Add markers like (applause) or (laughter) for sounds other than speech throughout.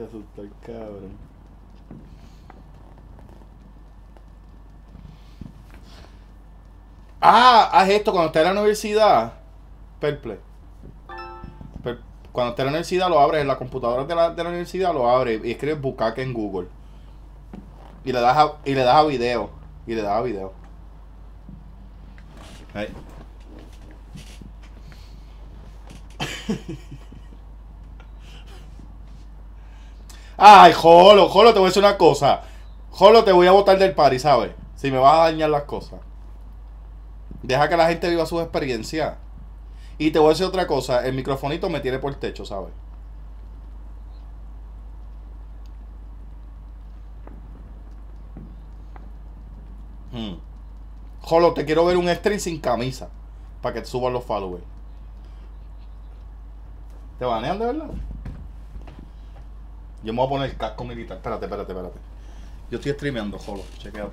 Se asustó el cabrón. Ah, haz esto cuando estés en la universidad. Perple. Per- cuando estés en la universidad lo abres en la computadora de la, de la universidad, lo abres y escribes bucaque en Google. Y le das a, y le das a video. Y le das a video. Ahí. (laughs) Ay, Jolo, Jolo, te voy a decir una cosa. Jolo, te voy a botar del party, ¿sabes? Si me vas a dañar las cosas. Deja que la gente viva sus experiencias. Y te voy a decir otra cosa. El microfonito me tiene por el techo, ¿sabes? Hmm. Jolo, te quiero ver un stream sin camisa. Para que te suban los followers. ¿Te banean de verdad? Yo me voy a poner el casco militar. Espérate, espérate, espérate. Yo estoy streameando, Jolo. Chequeate.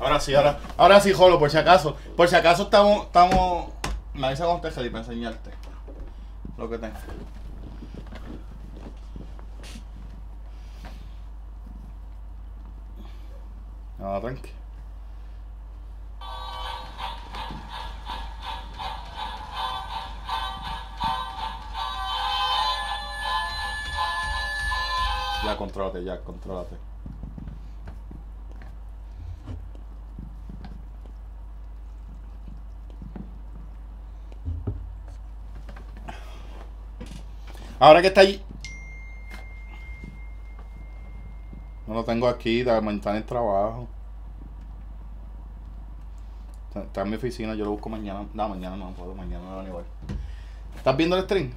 Ahora sí, ahora, ahora sí, Jolo, por si acaso. Por si acaso estamos, estamos. Me avisa estés ready para enseñarte lo que tengo. Ya, contrólate, ya, contrólate. Ahora que está ahí. No lo tengo aquí, de aumentar el trabajo. Está, en mi oficina, yo lo busco mañana. No, mañana no puedo, mañana no van igual. ¿Estás viendo el stream?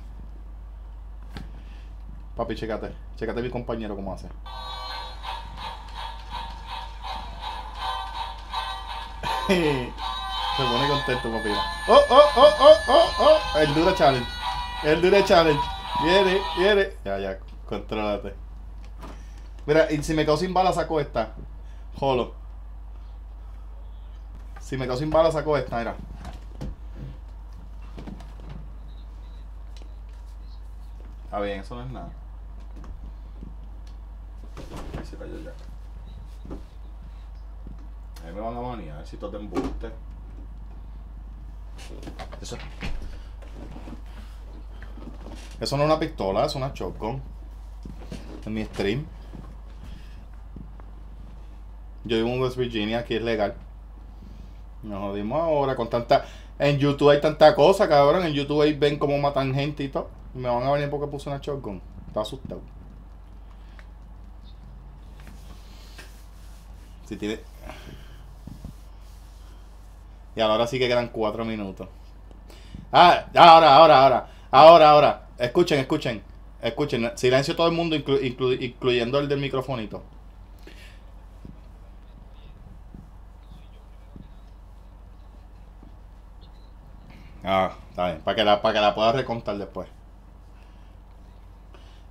Papi, chécate. Chécate mi compañero cómo hace. (laughs) Se pone contento, papi. ¡Oh, oh, oh, oh, oh, oh! El Dura Challenge. El Dura Challenge. Viene, viene. Ya, ya, contrólate. Mira, y si me quedo sin bala, saco esta. Jolo. Si me quedo sin bala, saco esta, mira. Está bien, eso no es nada. Ahí se cayó ya. Ahí me van a manejar si todo te embuste. Eso. Eso no es una pistola, es una shotgun. En mi stream. Yo vivo en West Virginia, aquí es legal. Nos jodimos ahora con tanta. En YouTube hay tanta cosa, cabrón. En YouTube ahí ven cómo matan gente y todo. Me van a venir porque puse una shotgun. Estaba asustado. Si tiene. Y ahora sí que quedan cuatro minutos. Ah, ahora, ahora, ahora. Ahora, ahora. Escuchen, escuchen. Escuchen. Silencio todo el mundo, inclu- incluyendo el del microfonito. Ah, está bien. Para que la, para que la pueda recontar después.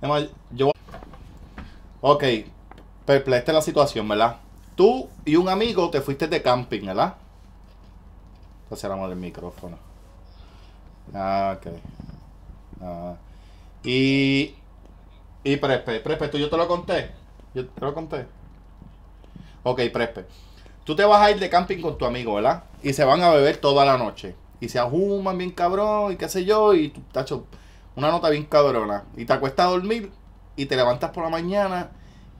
Además, yo. Ok. Perple, esta es la situación, ¿verdad? Tú y un amigo te fuiste de camping, ¿verdad? Cerramos el micrófono. Ah, ok. Ah. Y. Y Prespe, Prespe, tú yo te lo conté. Yo te lo conté. Ok, Prespe. Tú te vas a ir de camping con tu amigo, ¿verdad? Y se van a beber toda la noche. Y se ajuman bien cabrón y qué sé yo. Y tú, tacho, una nota bien cabrona. Y te acuestas a dormir y te levantas por la mañana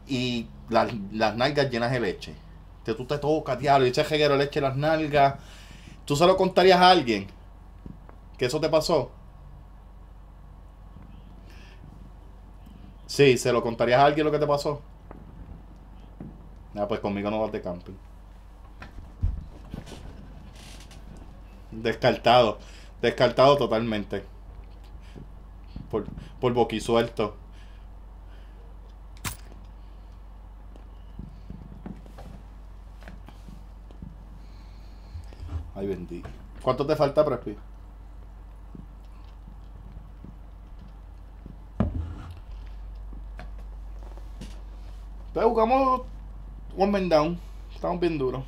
y las, las nalgas llenas de leche. Tú te tocas, diablo, y echas reguero de leche las nalgas. ¿Tú se lo contarías a alguien? ¿Que eso te pasó? Sí, ¿se lo contarías a alguien lo que te pasó? Ah, pues conmigo no vas de camping. Descartado. Descartado totalmente. Por, por boquisuelto. Ay, bendito. ¿Cuánto te falta, Prespi? Entonces jugamos one man down. Estamos bien duros.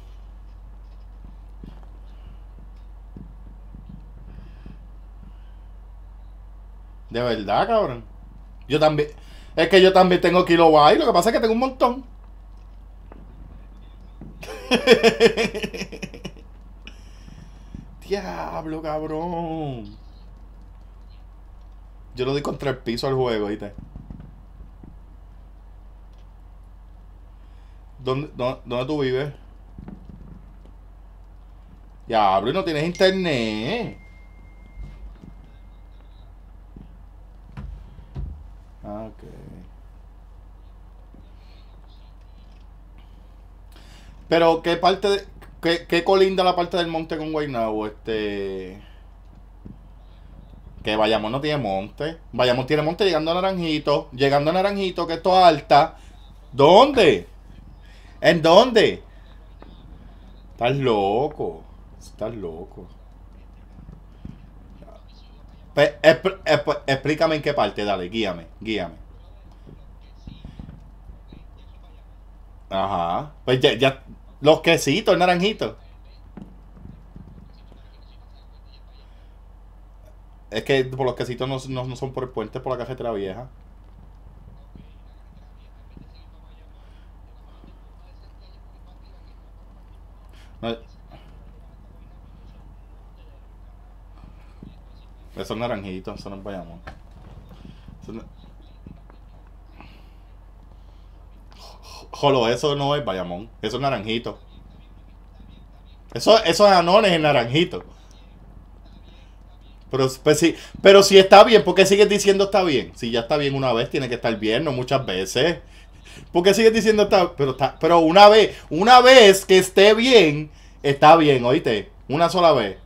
De verdad, cabrón. Yo también. Es que yo también tengo kilobytes. Lo que pasa es que tengo un montón. (laughs) Diablo, cabrón. Yo lo doy contra el piso al juego, ¿viste? ¿Dónde, dónde, dónde tú vives? Diablo, y no tienes internet. Ah, ok. Pero, ¿qué parte de, qué, qué colinda la parte del monte con Guaynabo? Este... Que Bayamón no tiene monte. Bayamón tiene monte llegando a Naranjito. Llegando a Naranjito, que esto es alta. ¿Dónde? ¿En dónde? Estás loco. Estás loco. Expl- explícame en qué parte, dale, guíame, guíame. Ajá. Pues ya, ya, los quesitos, el naranjito. Es que por los quesitos no, no, no son por el puente, por la carretera vieja. No, Eso es naranjito, eso no es Bayamón. Eso Jolo, eso no es Bayamón, eso es naranjito. Eso, es Anones en naranjito. Pero, pues, pero si está bien, ¿por qué sigues diciendo está bien? Si ya está bien una vez, tiene que estar bien, no muchas veces. ¿Por qué sigues diciendo está pero está Pero una vez, una vez que esté bien, está bien, oíste. Una sola vez.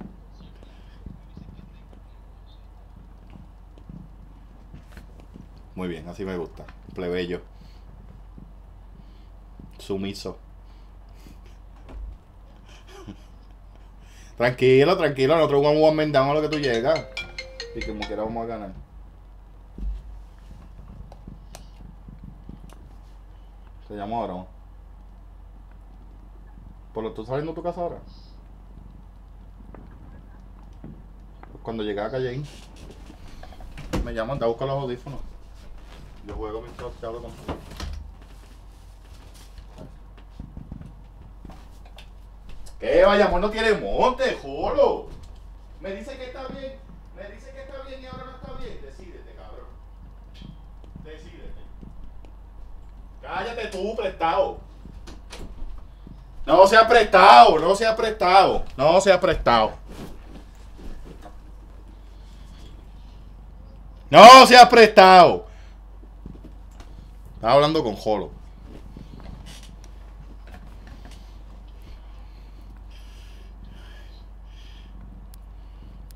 Muy bien, así me gusta. Plebeyo. Sumiso. (laughs) Tranquilo, tranquilo, nosotros jugamos one man a lo que tú llegas. Y como quiera vamos a ganar. Se llama ahora. ¿Por lo tú saliendo de tu casa ahora? Cuando llegue a Calle me llaman, te busco los audífonos. Yo juego mientras te hablo contigo. ¿Qué? Bayamón no tiene monte, jolo. Me dice que está bien. Me dice que está bien y ahora no está bien. Decídete, cabrón. Decídete. Cállate tú, prestado. No se ha prestado, no se ha prestado. No se ha prestado. No se ha prestado. Estaba hablando con Jolo.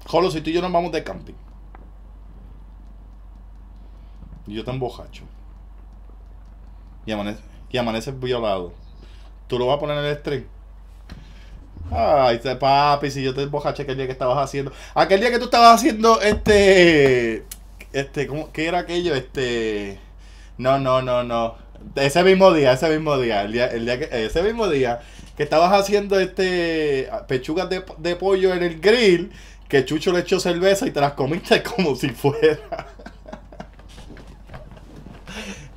Jolo, si tú y yo nos vamos de camping. Y yo te embojacho. Y, amanece, y amaneces violado. ¿Tú lo vas a poner en el stream? Ay, papi, si yo te embojaché aquel día que estabas haciendo. Aquel día que tú estabas haciendo este. Este, ¿cómo, ¿qué era aquello? Este. No, no, no, no. Ese mismo día, ese mismo día. El día, el día que, ese mismo día que estabas haciendo este. Pechugas de, de pollo en el grill. Que Chucho le echó cerveza y te las comiste (laughs) como si fuera.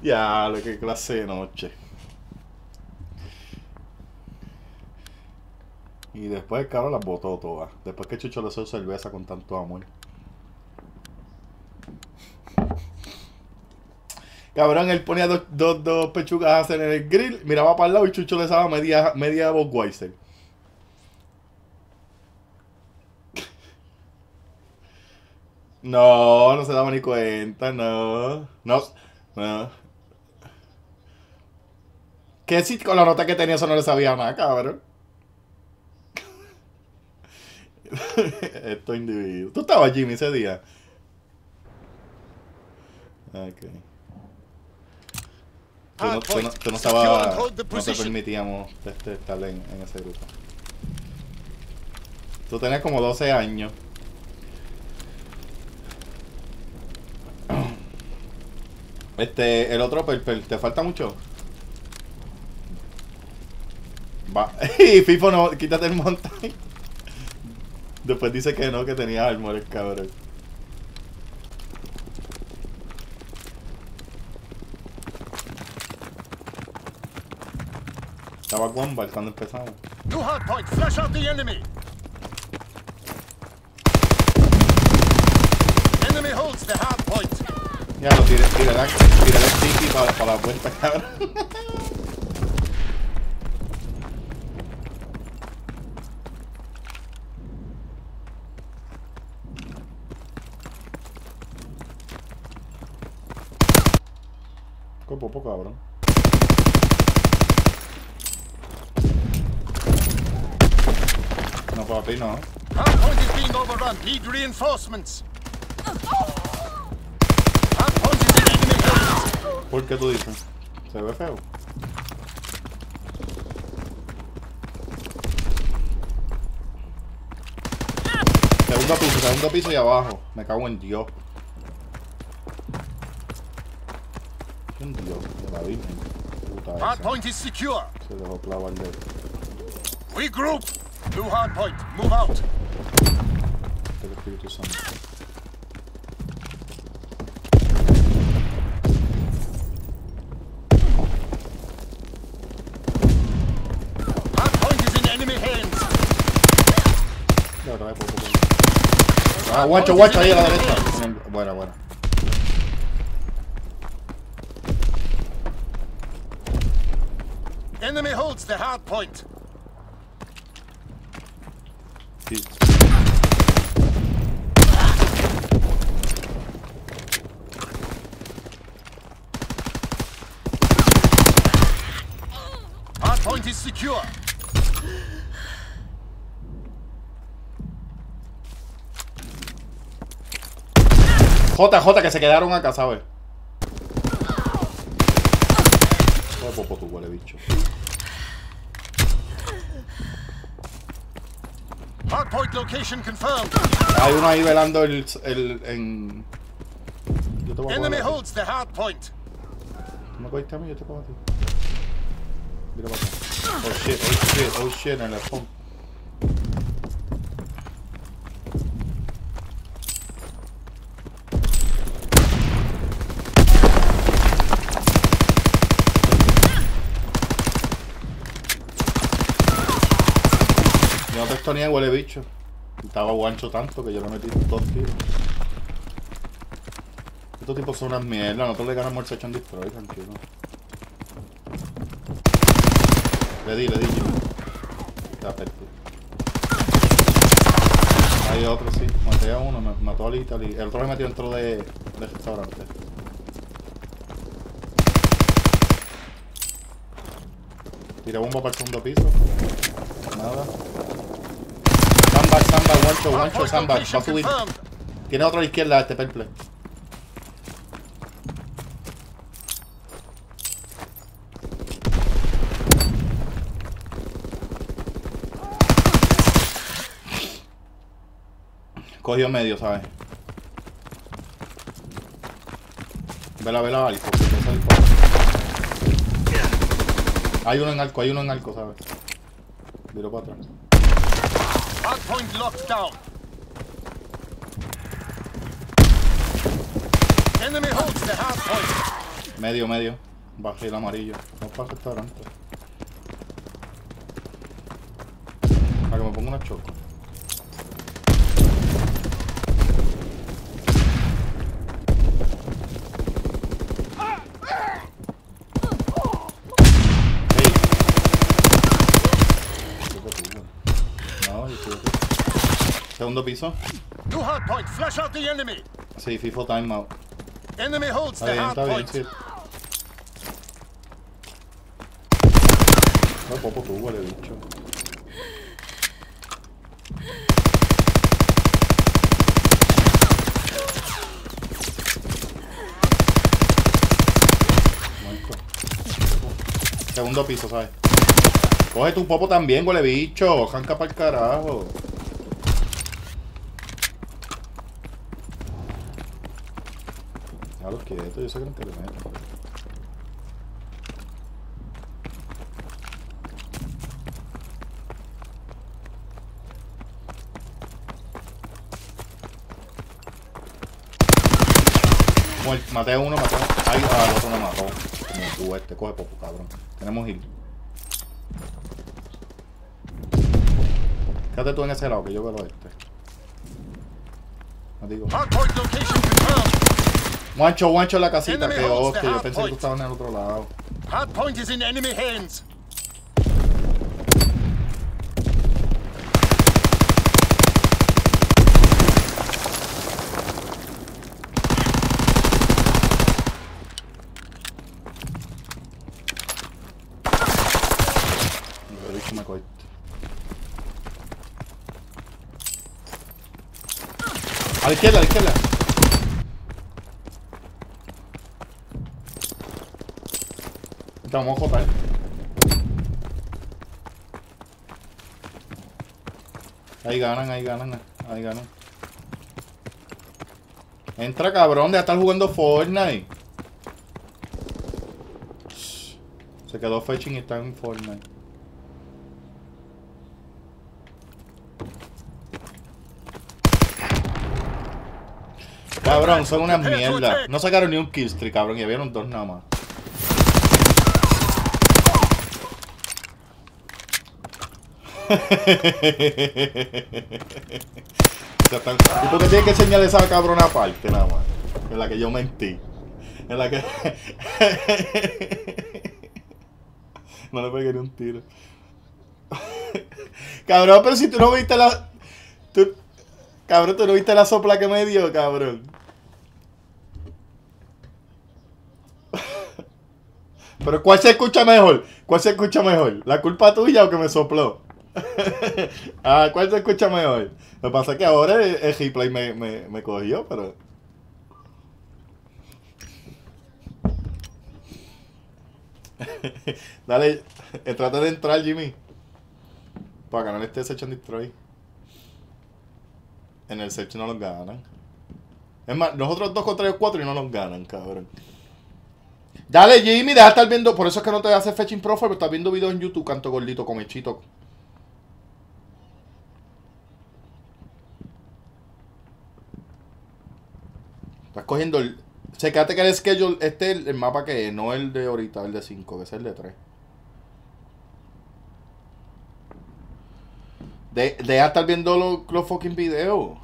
ya, lo que clase de noche. Y después el cabrón las botó todas. Después que Chucho le echó cerveza con tanto amor. Cabrón, él ponía dos, dos, dos pechugas a hacer en el grill, miraba para el lado y Chucho le daba media, media Budweiser. No, no se daba ni cuenta, no. No, no. Que si con la nota que tenía eso no le sabía nada, cabrón. (laughs) Esto individuo. ¿Tú estabas Jimmy ese día? Ok. Tú no, tú no, tú no te permitíamos este, estar en, en ese grupo. Tú tenías como 12 años. Este, el otro Perper, ¿te falta mucho? Va. (laughs) Y FIFO no, quítate el montaje. Después dice que no, que tenía armor el cabrón. Estaba Gumball cuando empezamos. New hard point. Flush out the enemy. Enemy holds the hard point. Ya lo tiré, tiré la, tiré el sticky para, para la vuelta, (laughs) cabrón. Qué poco, cabrón. Papi, no. Hard point is being overrun. Need reinforcements. Hard point is in enemy hands. ¿Por qué tú dices? Se ve feo. Segundo piso, segundo piso y abajo. Me cago en Dios. ¿Quién Dios? De la Virgen. Puta Hard esa. point is secure. Se dejó clavar de... Regroup. New hard point. Move out. del Espíritu Santo. Hard point is in enemy hands. Otra vez, por poco. Ah, guacho, guacho, ahí a la derecha. Buena, buena. Enemy holds the hard point. Is secure. JJ que se quedaron acá, ¿sabes? Joder, popo tu huele bicho. Hard point location confirmed. Hay uno ahí velando el, el en. Yo te voy a Enemy a holds the hard point. ¿Tú me cogiste a mí? Yo te cojo a ti. Mira para acá. Oh shit, oh shit, oh shit, en el phone. Yo no te estoneé, huele bicho. Estaba guancho tanto que yo le metí dos tiros. Estos tipos son unas mierdas, nosotros le ganamos el and Destroy, tranquilo. Le di, le di, Jimmy. Ya perdí. Hay otro, sí. Maté a uno, me mató al Italy. El otro me metió dentro de, del restaurante. Tiré bomba para el segundo piso. Nada. Sandbag, sandbag, guancho, guancho, sandbag. Va a subir. Tiene otro a la izquierda este perple. Cogió medio, ¿sabes? Vela, vela, arco. Hay uno en arco, hay uno en arco, ¿sabes? Miro para atrás. Hard point locked down. Enemy holds the hard point. Medio, medio. Bajé el amarillo. Vamos para el restaurante. Para que me ponga una choco. Ey. Qué puto, No, yo estoy aquí. Segundo piso. New hard point. Flush out the enemy. Sí, FIFO timeout. Enemy holds Está the bien, hard está bien, point. sí. No, popo tú, huele bicho. Segundo piso, ¿sabes? Coge tu popo también, huele bicho. Janca para el carajo. quieto, yo sé que no te lo meto. Maté a uno, maté a uno. Ay, ah, el otro me mató. Como tú este, coge poco, cabrón. Tenemos heal. Quédate tú en ese lado, que yo veo este. No digo. Hardpoint location confirmed. Guancho, guancho en la casita, que hostia, yo pensé que tú point. estabas en el otro lado. Hardpoint is in enemy hands. A la izquierda, a la izquierda. Vamos a joder. Ahí ganan, ahí ganan, ahí ganan. Entra cabrón, de estar jugando Fortnite. Se quedó fetching y está en Fortnite. Cabrón, son una mierda. No sacaron ni un killstreak, cabrón, y habían dos nada más. ¿Y por qué tienes que enseñar esa cabrona parte nada más? En la que yo mentí. En la que. (laughs) no le pegué ni un tiro. (laughs) cabrón, pero si tú no viste la. Tú... Cabrón, tú no viste la sopla que me dio, cabrón. (laughs) Pero ¿cuál se escucha mejor? ¿Cuál se escucha mejor? ¿La culpa tuya o que me sopló? (laughs) ah, ¿cuál se escucha mejor? Lo que pasa es que ahora el, el replay me, me, me cogió, pero... (laughs) Dale, trata de entrar, Jimmy. Para ganar este Search and Destroy. En el Search no los ganan. Es más, nosotros dos contra ellos cuatro y no nos ganan, cabrón. Dale, Jimmy, deja de estar viendo. Por eso es que no te hace fetching profile, pero estás viendo videos en YouTube, canto gordito, con Estás cogiendo el. Checate que el schedule, este es el, mapa que es, no el de ahorita, el de 5, que es el de 3. De, deja de estar viendo los, los fucking videos.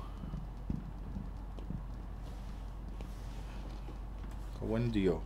Buen Dios.